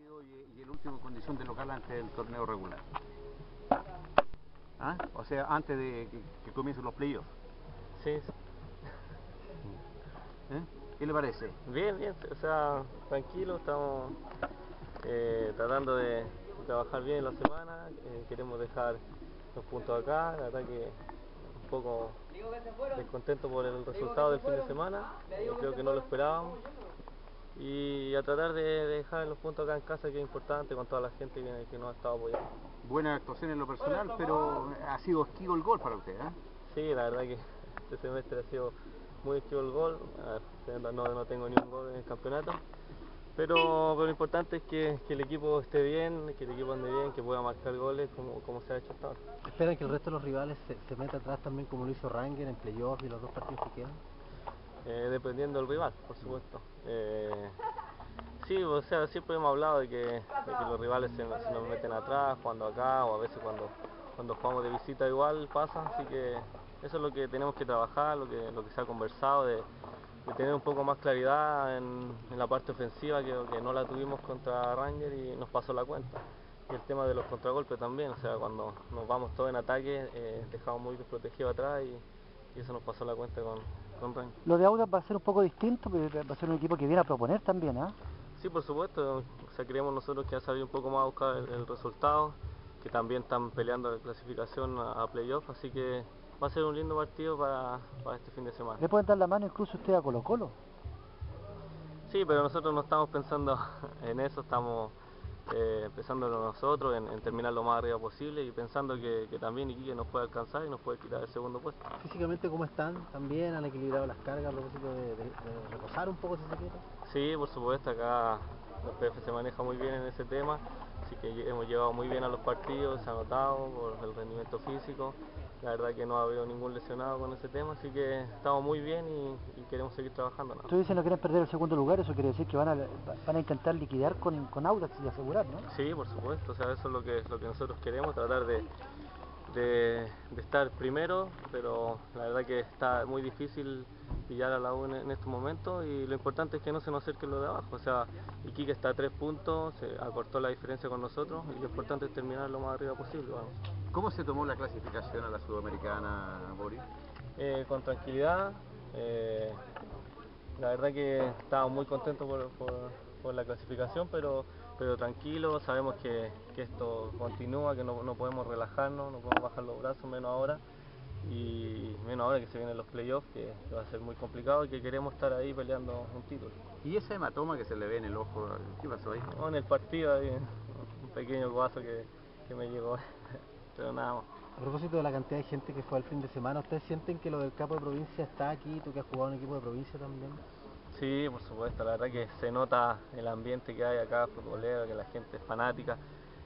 partido y, el último en condición de local antes del torneo regular. ¿Ah? O sea, antes de que, que comiencen los playoffs. Sí, ¿Eh? ¿Qué le parece? bien, bien, o sea, tranquilo, estamos eh, tratando de trabajar bien la semana, eh, queremos dejar los puntos acá, la verdad que un poco descontento por el resultado del fin de semana, eh, creo que no lo esperábamos, y a tratar de, de dejar los puntos acá en casa que es importante con toda la gente que, que nos ha estado apoyando. Buena actuación en lo personal, pero ha sido esquivo el gol para usted, ¿eh? Sí, la verdad que este semestre ha sido muy esquivo el gol, a ver, no, no tengo ni un gol en el campeonato, pero, pero lo importante es que, que el equipo esté bien, que el equipo ande bien, que pueda marcar goles como, como se ha hecho hasta ahora. ¿Esperan que el resto de los rivales se, se meta atrás también como lo hizo Ranger en playoff y los dos partidos que quedan? Eh, dependiendo del rival, por supuesto. Eh, sí, o sea, siempre hemos hablado de que, los rivales se, nos- meten atrás, jugando acá, o a veces cuando, cuando jugamos de visita igual pasa, así que eso es lo que tenemos que trabajar, lo que, lo que se ha conversado, de, tener un poco más claridad en, la parte ofensiva, que, que no la tuvimos contra Ranger y nos pasó la cuenta. Y el tema de los contragolpes también, o sea, cuando nos vamos todos en ataque, eh, dejamos muy desprotegido atrás y, y eso nos pasó la cuenta con, Lo de Audax va a ser un poco distinto, porque va a ser un equipo que viene a proponer también, ¿ah? Sí, por supuesto. O sea, creemos nosotros que ha salido un poco más a buscar el, el resultado, que también están peleando la clasificación a, a playoff, así que va a ser un lindo partido para, para este fin de semana. Le pueden dar la mano incluso usted a Colo Colo. Sí, pero nosotros no estamos pensando en eso, estamos eh, en nosotros, en, en terminar lo más arriba posible y pensando que, que también Iquique nos puede alcanzar y nos puede quitar el segundo puesto. Físicamente, ¿cómo están? ¿También han equilibrado las cargas a propósito de, de- de reposar un poco si se quiere? Sí, por supuesto, acá los PF se maneja muy bien en ese tema, así que hemos llevado muy bien a los partidos, se ha notado por el rendimiento físico, la verdad que no ha habido ningún lesionado con ese tema, así que estamos muy bien y, y queremos seguir trabajando. ¿no? Ustedes dicen no quieren perder el segundo lugar, eso quiere decir que van a, van a intentar liquidar con, con Audax y asegurar, ¿no? Sí, por supuesto, o sea, eso es lo que, lo que nosotros queremos, tratar de, de, de estar primero, pero la verdad que está muy difícil pillar a la U en, en estos momentos y lo importante es que no se nos acerque lo de abajo, o sea, Iquique está a tres puntos, se acortó la diferencia con nosotros y lo importante es terminar lo más arriba posible, vamos. ¿Cómo se tomó la clasificación a la Sudamericana, Boris? Eh, con tranquilidad, eh, la verdad que estamos muy contentos por, por- por la clasificación, pero, pero tranquilos, sabemos que, que esto continúa, que no, no podemos relajarnos, no podemos bajar los brazos, menos ahora, y menos ahora que se vienen los playoffs, que, que va a ser muy complicado y que queremos estar ahí peleando un título. ¿Y ese hematoma que se le ve en el ojo, qué pasó ahí? No, en el partido hay un pequeño guaso que, que me llegó, pero nada más. A propósito de la cantidad de gente que fue al fin de semana, ¿ustedes sienten que lo del capo de provincia está aquí? ¿Tú que has jugado en equipo de provincia también? Sí, por supuesto, la verdad que se nota el ambiente que hay acá, futbolero, que la gente es fanática,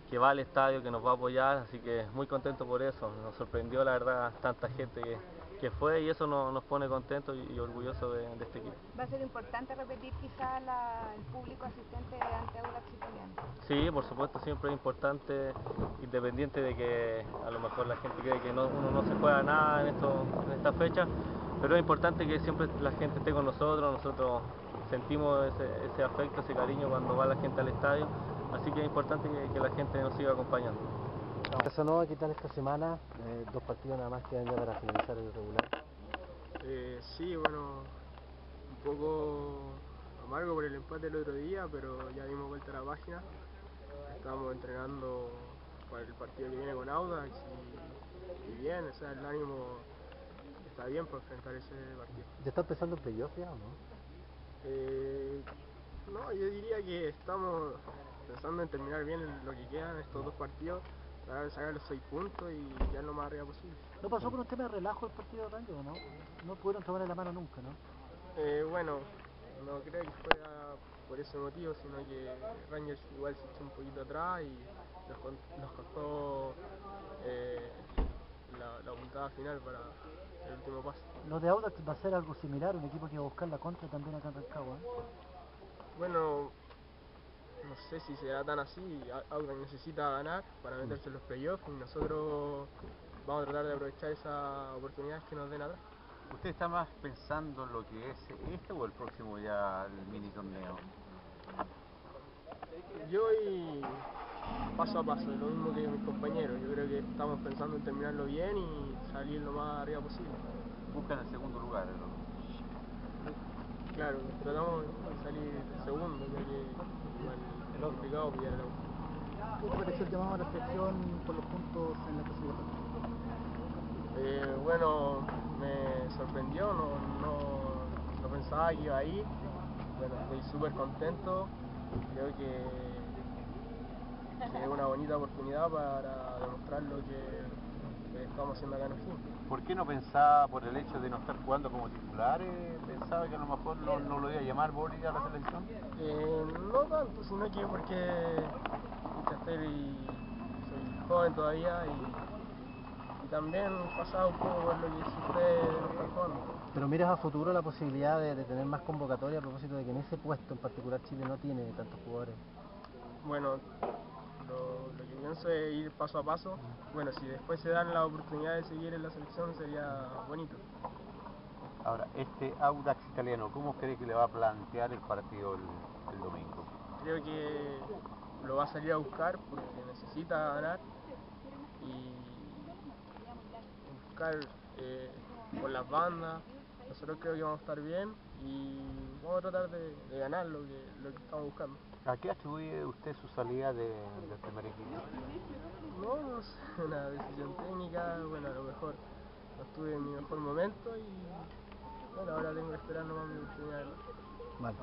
que va al estadio, que nos va a apoyar, así que muy contento por eso. Nos sorprendió la verdad tanta gente que, que fue y eso nos, nos pone contentos y, y orgullosos de, de este equipo. Va a ser importante repetir quizá la- el público asistente ante Audax Italiano. Sí, por supuesto, siempre es importante, independiente de que a lo mejor la gente cree que no- uno no se juega nada en, esto, en esta fecha, pero es importante que siempre la gente esté con nosotros, nosotros sentimos ese, ese afecto, ese cariño cuando va la gente al estadio, así que es importante que, que la gente nos siga acompañando. Casanova, ¿qué tal esta semana? Eh, dos partidos nada más quedan ya para finalizar el regular. Eh, sí, bueno, un poco amargo por el empate el otro día, pero ya dimos vuelta a la página. Estamos entrenando para el partido que viene con Audax y, y bien, o sea, el ánimo está bien para enfrentar ese partido. ¿Ya está empezando el playoff ya o no? Eh, no, yo diría que estamos pensando en terminar bien lo que quedan estos dos partidos, de sacar los seis puntos y ya lo más arriba posible. ¿No pasó por un tema de relajo el partido de Ranger o no? No pudieron tomar la mano nunca, ¿no? Eh, bueno, no creo que fuera por ese motivo, sino que Rangers igual se echó un poquito atrás y nos, con- nos costó eh, la, la puntada final para el último paso. Lo de Audax va a ser algo similar, un equipo que va a buscar la contra también acá en Rancagua. ¿eh? Bueno, no sé si será tan así, Audax necesita ganar para meterse en los playoffs y nosotros vamos a tratar de aprovechar esas oportunidades que nos den atrás. ¿Usted está más pensando en lo que es este o el próximo ya el mini torneo? Yo voy paso a paso, lo mismo que mis compañeros. Yo creo que estamos pensando en terminarlo bien y salir lo más arriba posible. Buscan el segundo lugar, ¿no? Claro, tratamos de salir segundo, igual el auto. ¿Qué te pareció el llamado a la selección por los puntos en la clasificación? Eh, bueno, me sorprendió, no, no, no pensaba que iba a ir. Bueno, estoy súper contento. Creo que, que es una bonita oportunidad para demostrar lo que estamos haciendo acá en. ¿Por qué no pensaba, por el hecho de no estar jugando como titular, eh, pensaba que a lo mejor no, no lo iba a llamar Bori a la selección? Eh, no tanto, sino que porque soy joven todavía y, y también pasaba un poco por lo que usted no estar jugando. Pero miras a futuro la posibilidad de, de tener más convocatoria a propósito de que en ese puesto en particular Chile no tiene tantos jugadores. Bueno, lo, lo que pienso es ir paso a paso. Bueno, si después se dan la oportunidad de seguir en la selección sería bonito. Ahora, este Audax italiano, ¿cómo cree que le va a plantear el partido el, el domingo? Creo que lo va a salir a buscar porque necesita ganar y buscar eh, por las bandas. Nosotros creo que vamos a estar bien y vamos a tratar de, de ganar lo que, lo que estamos buscando. ¿A qué atribuye usted su salida de- del primer equipo? No, no sé, una decisión técnica, bueno, a lo mejor no estuve en mi mejor momento y bueno, ahora tengo que esperar nomás mi oportunidad. Vale.